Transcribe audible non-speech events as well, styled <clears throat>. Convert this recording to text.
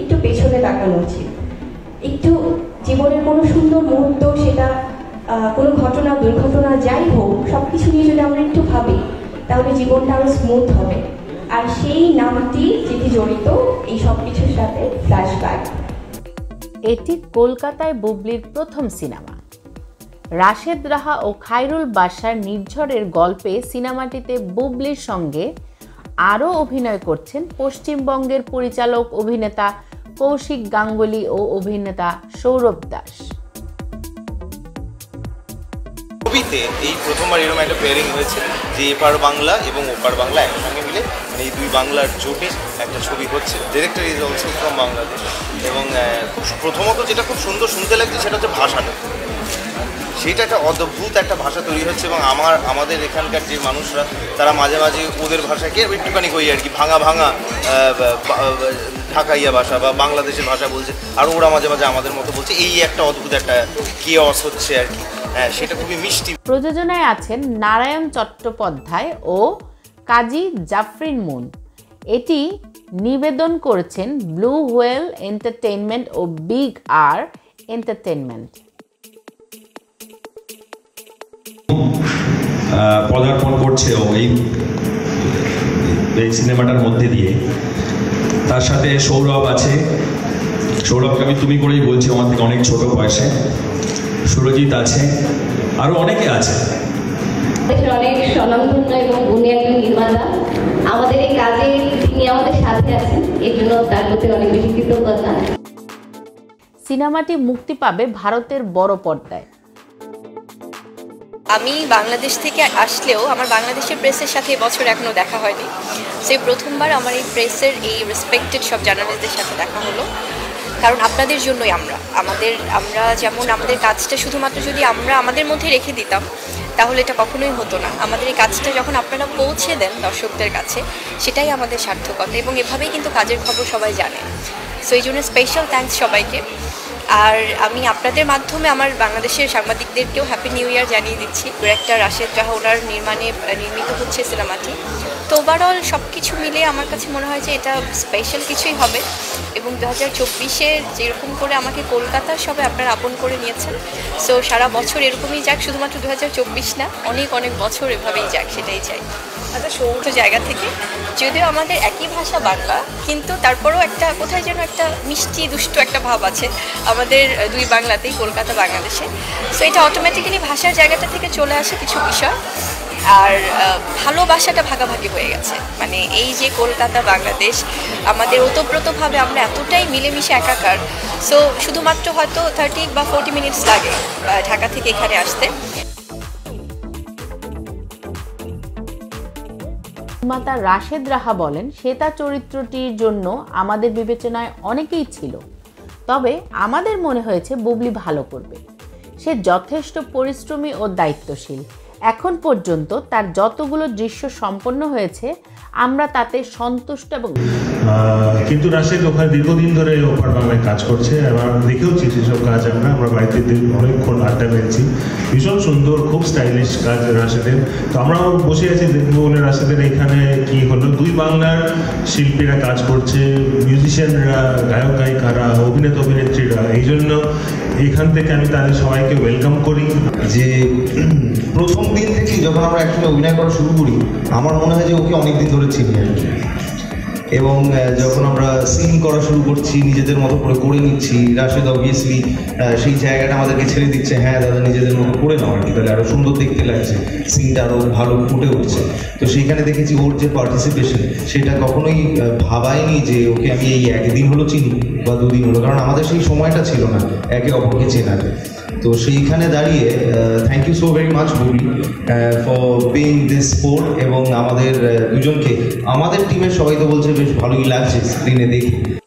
একটু পেছনে তাকানো উচিত একটু জীবনের কোনো সুন্দর মুহূর্ত, সেটা কোনো ঘটনা, দুর্ঘটনা যাই হোক সব কিছু নিয়ে যদি আমরা একটু ভাবি, তাহলে জীবনটা আরও স্মুথ হবে। আর সেই নামটি যেটি জড়িত এই সব কিছুর সাথে ফ্ল্যাশব্যাক এটি কলকাতায় বুবলির প্রথম সিনেমা। রাশেদ রাহা ও খায়রুল বাসার নির্ঝরের গল্পে সিনেমাটিতে বুবলির সঙ্গে আরও অভিনয় করছেন পশ্চিমবঙ্গের পরিচালক, অভিনেতা কৌশিক গাঙ্গুলি ও অভিনেতা সৌরভ দাস। ছবিতে এই প্রথমবার এরকম একটা পেয়ারিং হয়েছে যে এপার বাংলা এবং ওপার বাংলা একসঙ্গে মিলে মানে এই দুই বাংলার জোটে একটা ছবি হচ্ছে। Director is also from Bangladesh এবং খুব প্রথমত যেটা খুব সুন্দর শুনতে লাগছে সেটা হচ্ছে ভাষাটা। সেটা একটা অদ্ভুত একটা ভাষা তৈরি হচ্ছে এবং আমার, আমাদের এখানকার যে মানুষরা, তারা মাঝে মাঝে ওদের ভাষাকে একটুখানি কই আর কি, ভাঙা ভাঙা ঢাকাইয়া ভাষা বা বাংলাদেশের ভাষা বলছে আর ওরা মাঝে মাঝে আমাদের মতো বলছে এই একটা অদ্ভুত একটা কেয়স হচ্ছে আর কি। হ্যাঁ সেটা খুবই মিষ্টি। প্রযোজনায় আছেন নারায়ণ চট্টোপাধ্যায় ও কাজী জাফরিন মুন। এটি নিবেদন করেছেন ব্লু হোয়েল এন্টারটেইনমেন্ট ও বিগ আর এন্টারটেইনমেন্ট। পদার্পণ করছে ও এই এই সিনেমাটার মধ্যে দিয়ে। তার সাথে সৌরভ আছে। সৌরভকে আমি তুমি করেই বলছি আমার থেকে অনেক ছোট বয়সে। সুরজিৎ আছে আরও অনেকে আছে। অনেক স্বনামধন্য এবং উনি একজন নির্মাতা। আমাদের এই কাজে তিনি আমাদের সাথে আছেন এই জন্য তার প্রতি অনেক বেশি কৃতজ্ঞতা। সিনেমাটি মুক্তি পাবে ভারতের বড় পর্দায়। আমি বাংলাদেশ থেকে আসলেও আমার বাংলাদেশের প্রেসের সাথে এবছর এখনও দেখা হয়নি। সেই প্রথমবার আমার এই প্রেসের এই রেসপেক্টেড সব জার্নালিস্টদের সাথে দেখা হলো। কারণ আপনাদের জন্যই আমরা। আমাদের, আমরা যেমন আমাদের কাজটা শুধুমাত্র যদি আমরা আমাদের মধ্যে রেখে দিতাম, তাহলে এটা কখনোই হতো না। আমাদের এই কাজটা যখন আপনারা পৌঁছে দেন দর্শকদের কাছে, সেটাই আমাদের সার্থকতা এবং এভাবেই কিন্তু কাজের খবর সবাই জানে। সো এই জন্য স্পেশাল থ্যাঙ্কস সবাইকে। আর আমি আপনাদের মাধ্যমে আমার বাংলাদেশের সাংবাদিকদেরকেও হ্যাপি নিউ ইয়ার জানিয়ে দিচ্ছি। ডিরেক্টর রাশেদ রাহা ওনার নির্মাণে নির্মিত হচ্ছে সিনেমাটি তো ওভারঅল সব কিছু মিলে আমার কাছে মনে হয় যে এটা স্পেশাল কিছুই হবে এবং দু হাজার চব্বিশে যেরকম করে আমাকে কলকাতার সবাই আপনারা আপন করে নিয়েছেন সো সারা বছর এরকমই যাক, শুধুমাত্র দু হাজার চব্বিশ না, অনেক অনেক বছর এভাবেই যাক, সেটাই চাই। আচ্ছা সমস্ত জায়গা থেকে। যদিও আমাদের একই ভাষা বাংলা, কিন্তু তারপরেও একটা, কোথায় যেন একটা মিষ্টি, দুষ্ট একটা ভাব আছে আমাদের দুই বাংলাতেই, কলকাতা বাংলাদেশে। সো এটা অটোমেটিক্যালি ভাষার জায়গাটা থেকে চলে আসে কিছু বিষয়। আর ভালোবাসাটা ভাগাভাগি হয়ে গেছে। মানে এই যে কলকাতা, বাংলাদেশ, আমাদের ওতপ্রোতভাবে আমরা এতটাই মিলেমিশে একাকার। সো শুধুমাত্র হয়তো থার্টি বা ফোর্টি মিনিটস লাগে ঢাকা থেকে এখানে আসতে। নির্মাতা রাশেদ রাহা বলেন শ্বেতা চরিত্রটির জন্য আমাদের বিবেচনায় অনেকেই ছিল। তবে আমাদের মনে হয়েছে, বুবলি ভালো করবে। সে যথেষ্ট পরিশ্রমী ও দায়িত্বশীল। এখন পর্যন্ত তার যতগুলো দৃশ্য সম্পন্ন হয়েছে, আমরা তাতে সন্তুষ্ট এবং কিন্তু রাশেদ ওখানে দীর্ঘদিন ধরে ওপার বাংলায় কাজ করছে এবং দেখেওছি সেসব কাজ আমরা আমরা বাড়িতে অনেকক্ষণ আড্ডা মেরেছি। ভীষণ সুন্দর, খুব স্টাইলিশ কাজ রাশেদের। তো আমরাও বসে আছি দেখব বলে রাশেদের এখানে কি হলো? দুই বাংলার শিল্পীরা কাজ করছে মিউজিশিয়ানরা গায়ক গায়িকারা অভিনেতা অভিনেত্রীরা এই জন্য এখান থেকে আমি তাদের সবাইকে ওয়েলকাম করি। যে, <clears throat> প্রথম দিন থেকে যখন আমরা একসঙ্গে অভিনয় করা শুরু করি, আমার মনে হয় যে ওকে অনেকদিন ধরে চিনি আর কি। এবং যখন আমরা সিন করা শুরু করছি, নিজেদের মতো করে করে নিচ্ছি রাশেদ অবভিয়াসলি সেই জায়গাটা আমাদেরকে ছেড়ে দিচ্ছে হ্যাঁ দাদা, নিজেদের মতো করে নাও আর কি। তাহলে আরও সুন্দর দেখতে লাগছে সিনটা আরও ভালো ফুটে উঠছে। তো সেইখানে দেখেছি ওর যে পার্টিসিপেশন সেটা কখনোই ভাবায়নি যে ওকে আমি এই একদিন হলো চিনি বা দুদিন হলো, কারণ আমাদের সেই সময়টা ছিল না, একে অপরকে চেনার। তো সেইখানে দাঁড়িয়ে thank you so very much Buri for being this sport এবং আমাদের দুজনকে। আমাদের টিমের সবাই তো বলছে, বেশ ভালোই লাগছে স্ক্রিনে দেখে।